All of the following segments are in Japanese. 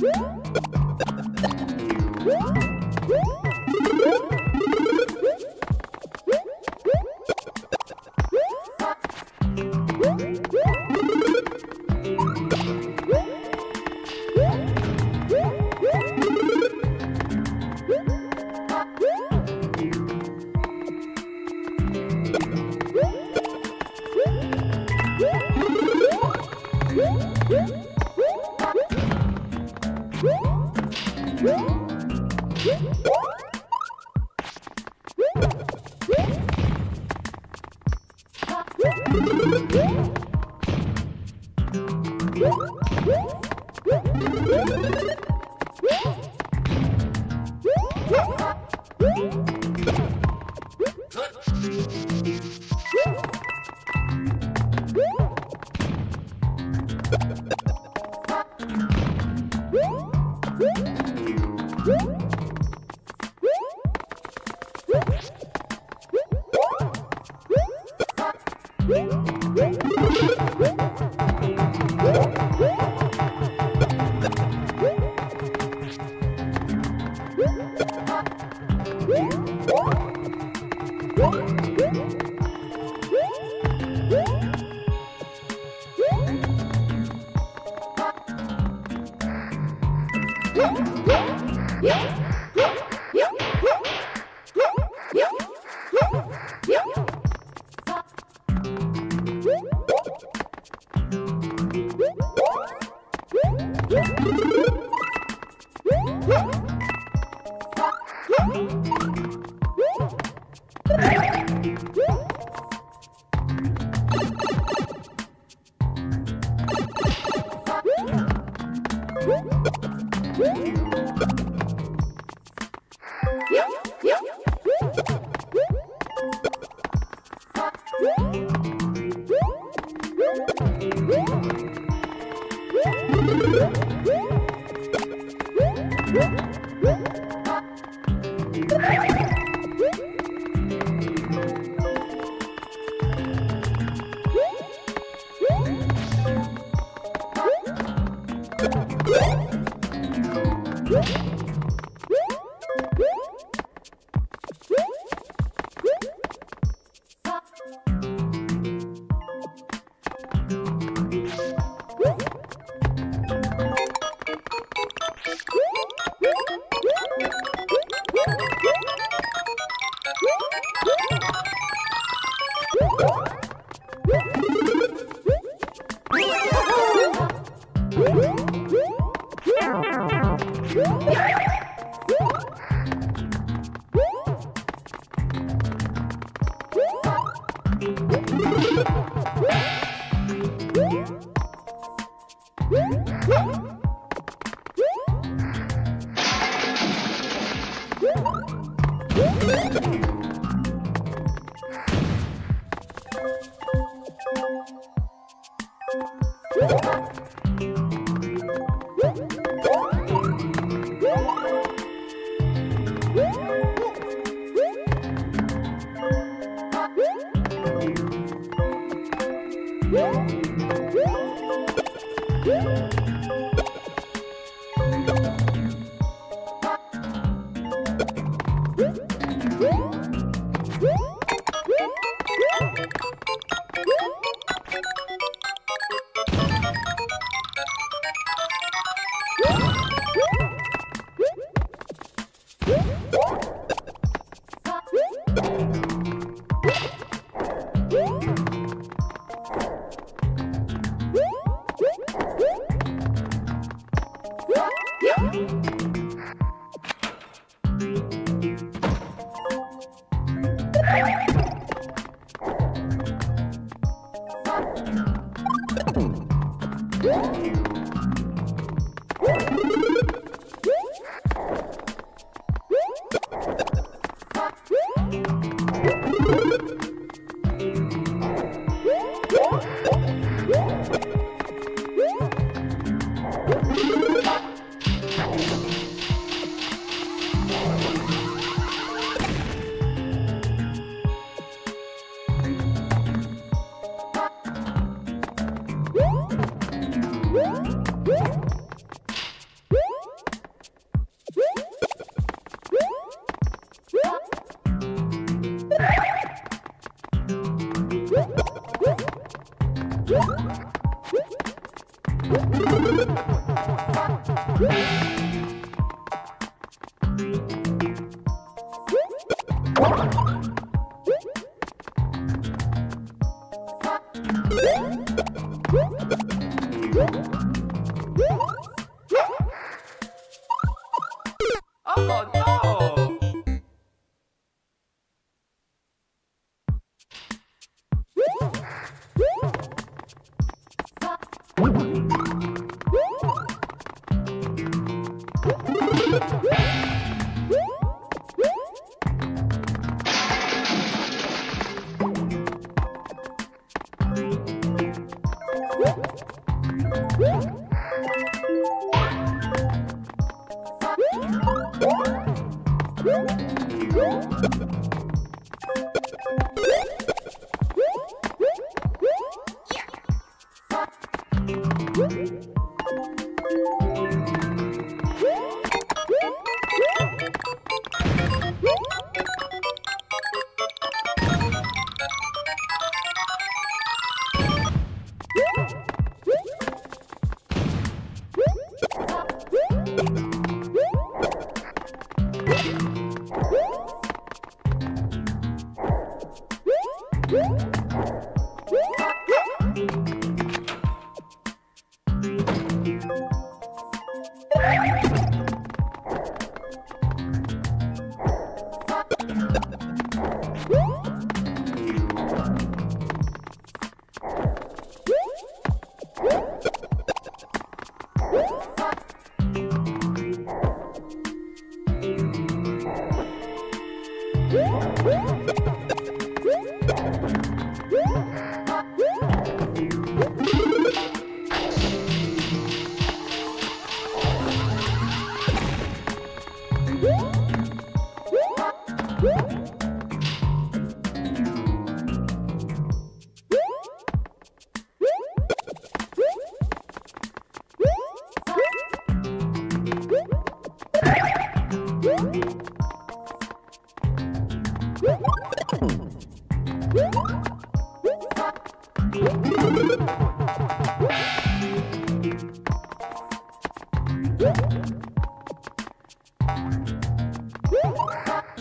What? Woo! Woo! you. Woo!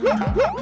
Yeah!